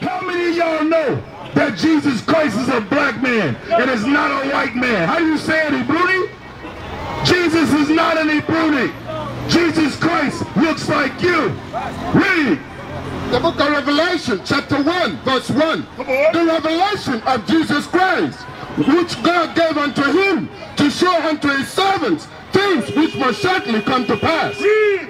How many of y'all know that Jesus Christ is a black man and is not a white man? How do you say it, Ibruni? Jesus is not an Ibruni. Jesus Christ looks like you. Read. The book of Revelation, chapter 1, verse 1. The revelation of Jesus Christ, which God gave unto him to show unto his servants things which must shortly come to pass.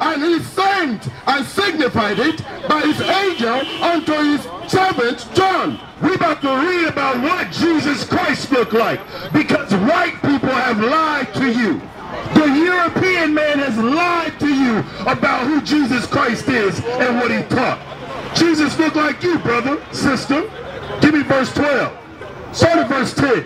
And he sent and signified it by his angel unto his servant John. We're about to read about what Jesus Christ looked like because white people have lied to you. The European man has lied to you about who Jesus Christ is and what he taught. Jesus looked like you, brother, sister. Give me verse 12. Start at verse 10.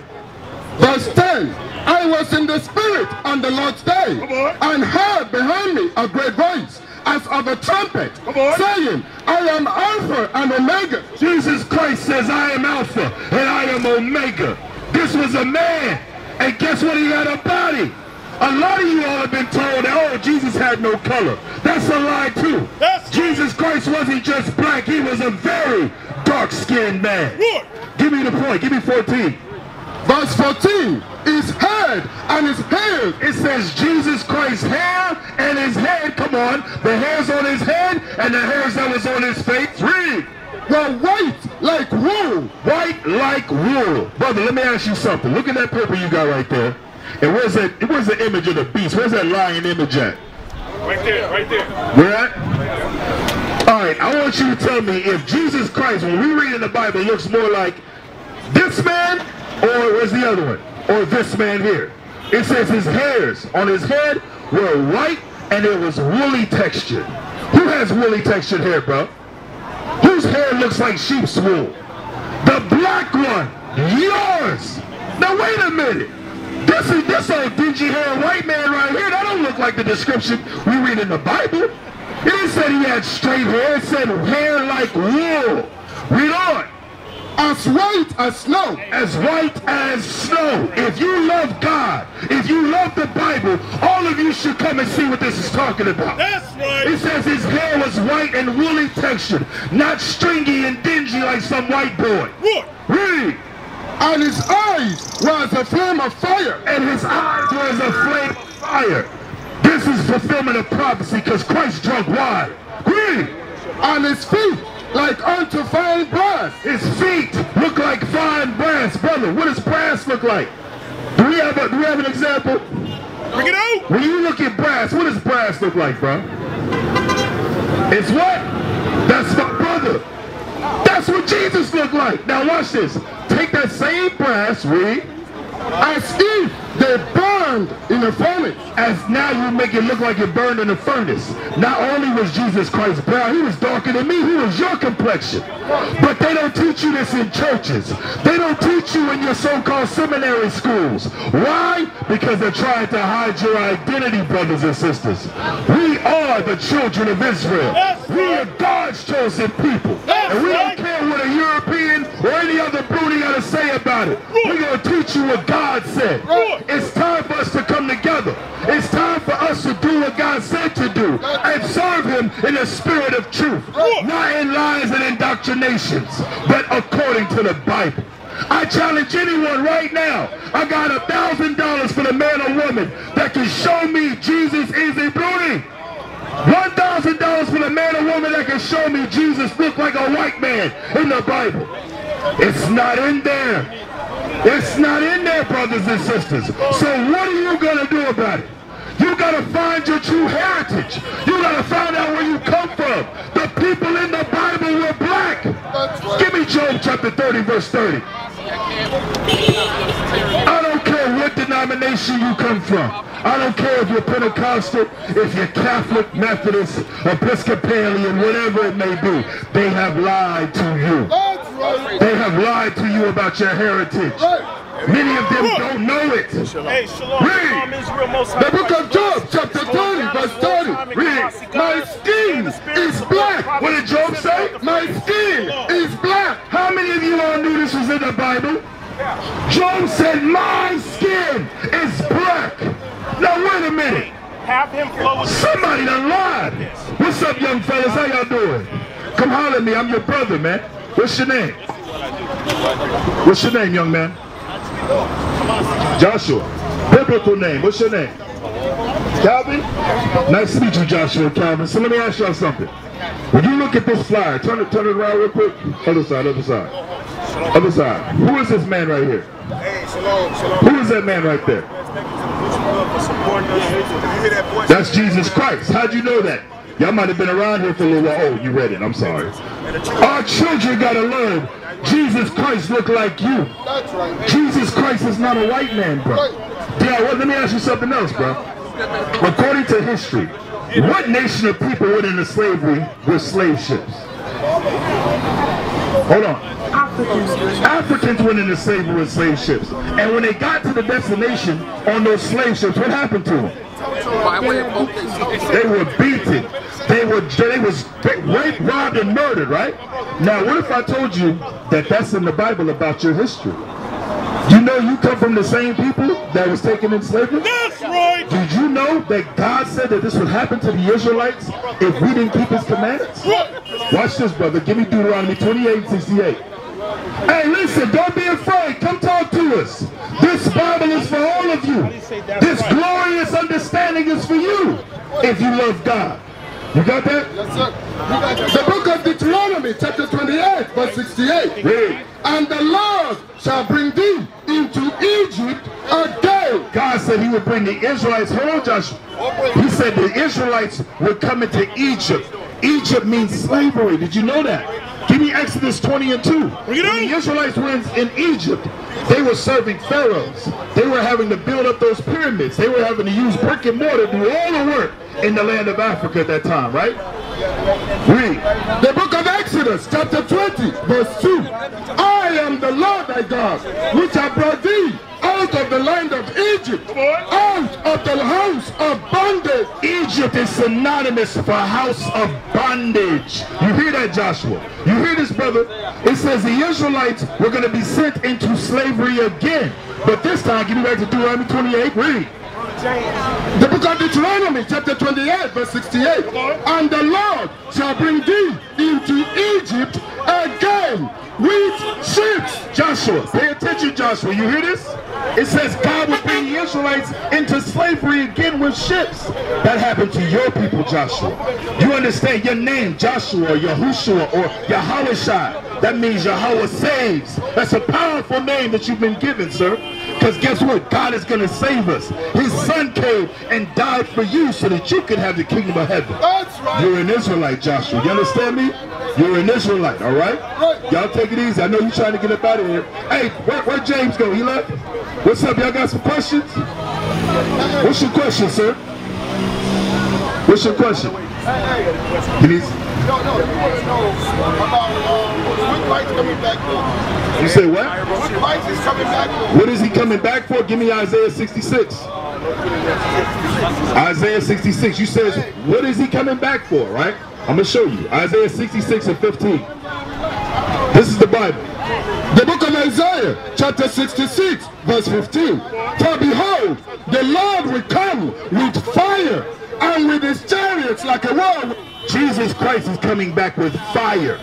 Verse 10. I was in the spirit on the Lord's day and heard behind me a great voice as of a trumpet saying, I am Alpha and Omega. Jesus Christ says, I am Alpha and I am Omega. This was a man. And guess what? He had a body. A lot of you all have been told that, oh, Jesus had no color. That's a lie, too. That's Jesus Christ wasn't just black. He was a very dark-skinned man. Good. Give me the point. Give me 14. Verse 14. His head and his hair. It says Jesus Christ's hair and his head. Come on. The hairs on his head and the hairs that was on his face. Read. were white like wool. White like wool. Brother, let me ask you something. Look at that paper you got right there. And where's that? Where's the image of the beast? Where's that lion image at? Right there, right there. Where at? All right, I want you to tell me if Jesus Christ, when we read in the Bible, looks more like this man or was the other one? Or this man here? It says his hairs on his head were white and it was woolly textured. Who has woolly textured hair, bro? Whose hair looks like sheep's wool? The black one. Yours. Now wait a minute. This is this old dingy haired white man right here. That don't look like the description we read in the Bible. It say he had straight hair. It said hair like wool. Read on. As white as snow. As white as snow. If you love God, if you love the Bible, all of you should come and see what this is talking about. That's right. It says his hair was white and woolly textured, not stringy and dingy like some white boy. Good. Read. And his eyes was a flame of fire. And his eyes were as a flame of fire. This is fulfillment of prophecy because Christ drunk wine. Read. And his feet like unto fine brass. His feet look like fine brass. Brother, what does brass look like? Do we have, a, do we have an example? Bring it out. When you look at brass, what does brass look like, bro? It's what? That's my brother. That's what Jesus looked like. Now watch this. Take that same brass, read, As if they burned in the furnace. as now you make it look like it burned in the furnace. Not only was Jesus Christ brown, he was darker than me. He was your complexion. But they don't teach you this in churches. They don't teach you in your so-called seminary schools. Why? Because they're trying to hide your identity, brothers and sisters. We are the children of Israel. We are. God's chosen people. And we don't care what or any other brute got to say about it. We're going to teach you what God said. It's time for us to come together. It's time for us to do what God said to do and serve him in the spirit of truth. Not in lies and indoctrinations, but according to the Bible. I challenge anyone right now. I got a thousand dollars for the man or woman that can show me Jesus is a brute. One thousand dollars for the man or woman that can show me Jesus looked like a white man in the Bible. It's not in there. It's not in there, brothers and sisters. So what are you gonna do about it? You gotta find your true heritage. You gotta find out where you come from. The people in the Bible were black. Give me Job chapter 30, verse 30. I don't care what denomination you come from. I don't care if you're Pentecostal, if you're Catholic, Methodist, Episcopalian, whatever it may be. They have lied to you. That's right. They have lied to you about your heritage. Many of them don't know it. Hey, shalom. Read. Shalom, Israel, most The book of Job, chapter 30, verse 30. Read. My skin is black. What did Job say? My skin is black. How many of you all knew this was in the Bible? Job said, my skin is black. Now wait a minute. Have him flow with Somebody done lied. What's up, young fellas? How y'all doing? Come holler at me. I'm your brother, man. What's your name? What's your name, young man? Joshua. Biblical name. What's your name? Calvin? Nice to meet you, Joshua Calvin. So let me ask y'all something. When you look at this flyer, turn it, turn it around real quick. Other side, other side. Other side. Who is this man right here? Who is that man right there? That's Jesus Christ. How'd you know that? Y'all might have been around here for a little while. Oh, you read it. I'm sorry. Our children gotta learn Jesus Christ look like you. Jesus Christ is not a white man, bro. Yeah, well, let me ask you something else, bro. According to history, what nation of people went into slavery with slave ships? Hold on. Africans went into slavery with slave ships. And when they got to the destination on those slave ships, what happened to them? They were beaten. They were they was raped, robbed, and murdered, right? Now, what if I told you that that's in the Bible about your history? You know you come from the same people that was taken in slavery? That's right. Did you know that God said that this would happen to the Israelites if we didn't keep his commandments? Watch this, brother. Give me Deuteronomy 28, 68. Hey, listen, don't be afraid. Come talk to This Bible is for all of you. This glorious understanding is for you if you love God. You got that? Yes, sir. The book of Deuteronomy, chapter 28, verse 68. Read. And the Lord shall bring thee into Egypt again. God said he would bring the Israelites. Hold on, Joshua. He said the Israelites would come into Egypt. Egypt means slavery. Did you know that? Give me Exodus 20 and 2. When the. Israelites were in, in Egypt, they were serving pharaohs. They were having to build up those pyramids. They were having to use brick and mortar to do all the work in the land of Africa at that time, right? Read. The book of Exodus, chapter 20, verse 2. I am the Lord thy God, which have brought thee out of the land of Egypt, out of the house of bondage. Egypt is synonymous for house of bondage. You hear that, Joshua? You hear this, brother? It says the Israelites were going to be sent into slavery again. But this time, give me back to Deuteronomy 28. Read. The book of Deuteronomy, chapter 28, verse 68. And the Lord shall bring thee into Egypt again with ships. Joshua, pay attention, Joshua. You hear this? It says God will bring the Israelites into slavery again with ships. That happened to your people, Joshua. You understand your name, Joshua, or Yahushua, or Yahweh That means Yahweh saves. That's a powerful name that you've been given, sir. Because guess what? God is going to save us. His son came and died for you so that you could have the kingdom of heaven. That's right. You're an Israelite, Joshua. You understand me? You're an Israelite, all right? Y'all take it easy. I know you're trying to get up out of here. Hey, where, where James go? He left? What's up? Y'all got some questions? What's your question, sir? What's your question? You need, No, no, you want to know about uh, when Christ coming back for? you say what? When Christ is coming back for? What is he coming back for? Give me Isaiah 66. Isaiah 66. You says, what is he coming back for, right? I'm going to show you. Isaiah 66 and 15. This is the Bible. The book of Isaiah, chapter 66, verse 15. For behold, the Lord will come with fire and with his chariots like a whirlwind. Jesus Christ is coming back with fire.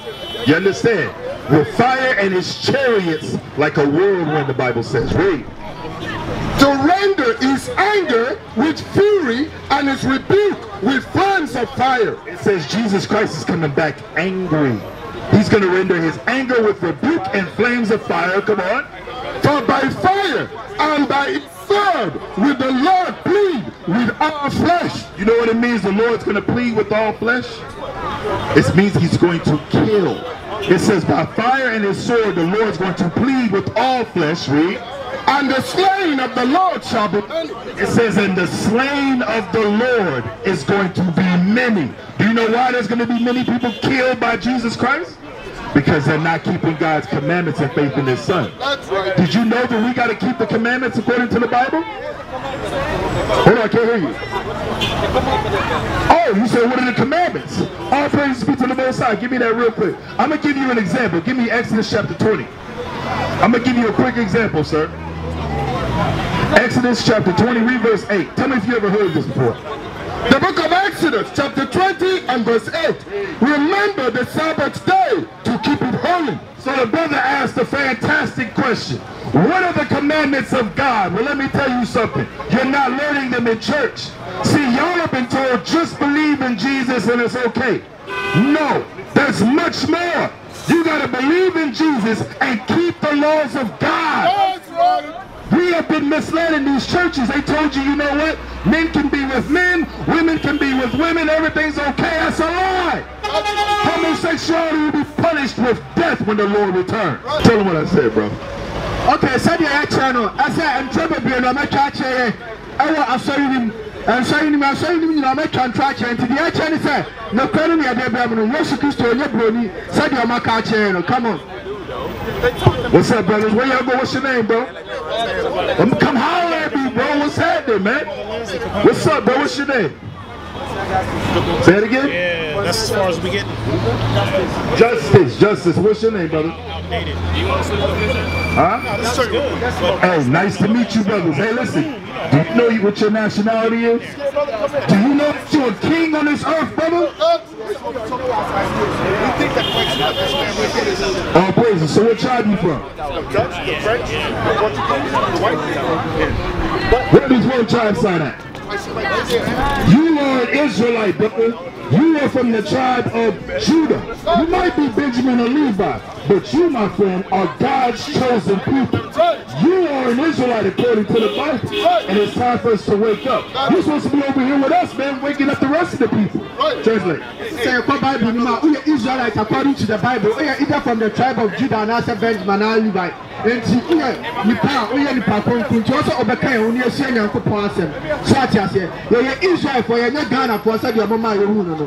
You understand? With fire and his chariots like a whirlwind, when the Bible says. Read. To render his anger with fury and his rebuke with flames of fire. It says Jesus Christ is coming back angry. He's going to render his anger with rebuke and flames of fire. Come on. For by fire and by sword will the Lord plead with our flesh. You know what it means the Lord's going to plead with all flesh? It means he's going to kill. It says by fire and his sword the Lord's going to plead with all flesh. Read. And the slain of the Lord shall be many. It says, and the slain of the Lord is going to be many. Do you know why there's going to be many people killed by Jesus Christ? Because they're not keeping God's commandments and faith in his son. That's right. Did you know that we got to keep the commandments according to the Bible? Hold on, I can't hear you. Oh, you said what are the commandments? All praise be to the Most High. Give me that real quick. I'm going to give you an example. Give me Exodus chapter 20. I'm going to give you a quick example, sir. Exodus chapter 20, read verse 8. Tell me if you ever heard this before. The book of Exodus, chapter 20 and verse 8. Remember the Sabbath day to keep it holy. holy. So the brother asked a fantastic question. What are the commandments of God? Well, let me tell you something. You're not learning them in church. See, y'all have been told just believe in Jesus and it's okay. No, there's much more. You got to believe in Jesus and keep the laws of God. That's right. We have been misled in these churches. They told you, you know what? Men can be with men, women can be with women, everything's okay. That's a lie. Homosexuality will be punished with death when the Lord returns. Tell them what I said, bro. Okay, sɛdeɛ yɛakyerɛ no ɛsɛ ntorɔ bebree na ɔmɛtwa akyerɛ yɛ ɛwɔ asɔre no mu nsɔre no mu asɔre no mu nyinaa ɔmɛtwa ntorɔ akyerɛ nti deɛ yɛakyerɛ ne sɛ nokorɛ no ne yɛde brɛ mu no yesu kristo ɔnyɛ buroni sɛdeɛ ɔmaka akyerɛ yɛ no come on What's up, brothers? Where y'all go? What's your name, bro? Um, come holler at me, bro. What's happening, man? What's up, bro? What's your name? Say it again. Yeah, that's as far as we get. Justice, Justice. What's your name, brother? The? Huh? That's. But Hey, nice to meet you, brothers. Hey, listen. Do you know what your nationality is? Do you know that you're a king on this earth, brother? Oh, All praises. So what tribe you from? Where does one tribe sign at? You are an Israelite, brother. You are from the tribe of Judah. You might be Benjamin or Levi, but you, my friend, are God's chosen people. You are an Israelite according to the Bible. And it's time for us to wake up. You're supposed to be over here with us, man, waking up the rest of the people. Translate. sɛ yɛkɔ bible no mu a woyɛ israelite according to the bible. Woyɛ either from the tribe of judah and anaasɛ benjamin anaa levi And enti woyɛ nipa a woyɛ nipa kronkron nti ɔsɛ ɔbɛka yɛn ho ne ahyia nyankopɔn asɛm so ate aseɛ yɛyɛ israelfoɔ yɛnyɛ ghanafoɔ sɛdeɛ ɔmoma a yɛhu no no.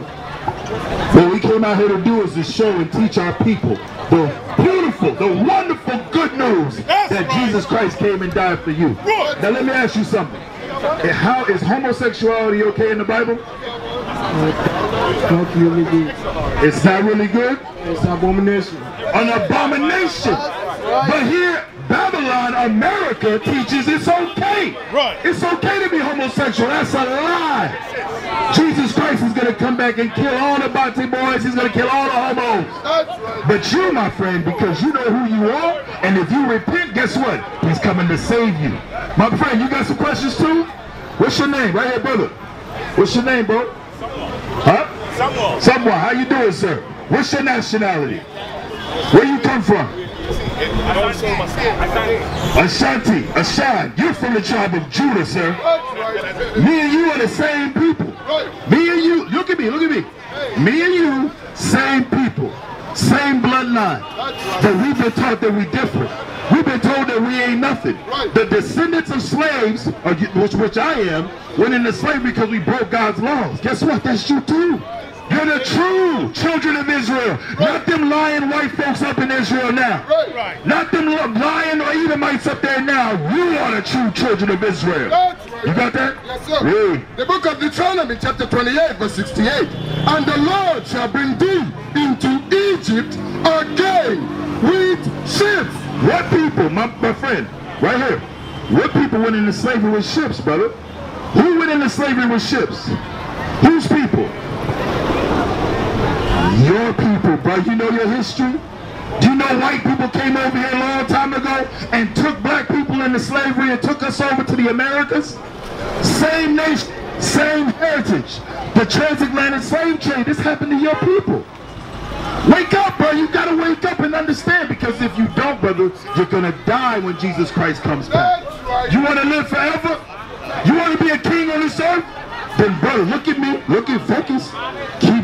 What we came out here to do is to show and teach our people the beautiful, the wonderful good news that Jesus Christ came and died for you. Now let me ask you something. Eh, How is homosexuality okay in the Bible? not really good It's not really good. it's abomination An abomination. But here, Babylon, America teaches it's okay. Right. It's okay to be homosexual. That's a lie. Jesus Christ is going to come back and kill all the Bati boys. He's going to kill all the homos. Right. But you, my friend, because you know who you are, and if you repent, guess what? He's coming to save you. My friend, you got some questions too? What's your name? Right here, brother. What's your name, bro? Huh? Someone. Samuel, how you doing, sir? What's your nationality? Where you come from? Ashanti, Ashan, you're from the tribe of Judah, sir. Me and you are the same people. Me and you, look at me, look at me. Me and you, same people, same bloodline. But we've been taught that we're different. We've been told that we ain't nothing. The descendants of slaves, which, which I am, went into slavery because we broke God's laws. Guess what? That's you too. You're the true children of Israel. Not them lying white folks up in Israel now. Right. Right. Not them lying or Edomites up there now. You are the true children of Israel. Right. You got that? Yes, sir. Read. The book of Deuteronomy, chapter 28, verse 68. And the Lord shall bring thee into Egypt again with ships. What people, my, my friend, right here, what people went into slavery with ships, brother? Who went into slavery with ships? Whose people? Your people, bro. You know your history? Do you know white people came over here a long time ago and took black people into slavery and took us over to the Americas? Same nation, same heritage. The transatlantic slave trade, this happened to your people. Wake up, bro. You gotta wake up and understand because if you don't, brother, you're gonna die when Jesus Christ comes back. You wanna live forever? You wanna be a king on this earth? Then, brother, look at me. Look at focus.